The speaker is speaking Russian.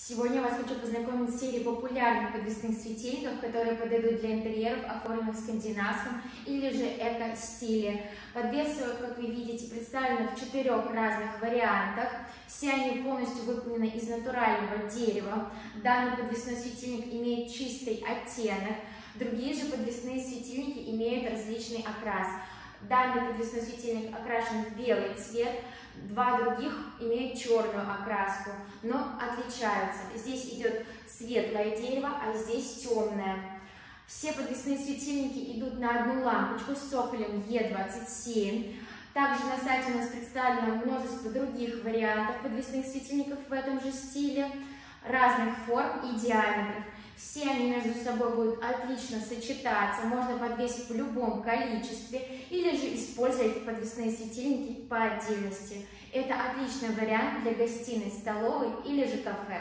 Сегодня я вас хочу познакомить с серией популярных подвесных светильников, которые подойдут для интерьеров, оформленных в скандинавском или же эко-стиле. Подвесы, как вы видите, представлены в четырех разных вариантах. Все они полностью выполнены из натурального дерева. Данный подвесной светильник имеет чистый оттенок. Другие же подвесные светильники имеют различный окрас. Данный подвесной светильник окрашен в белый цвет, два других имеют черную окраску, но отличаются. Здесь идет светлое дерево, а здесь темное. Все подвесные светильники идут на одну лампочку с цоколем Е27. Также на сайте у нас представлено множество других вариантов подвесных светильников в этом же стиле, разных форм и диаметров. Все они между собой будут отлично сочетаться, можно подвесить в любом количестве или же использовать подвесные светильники по отдельности. Это отличный вариант для гостиной, столовой или же кафе.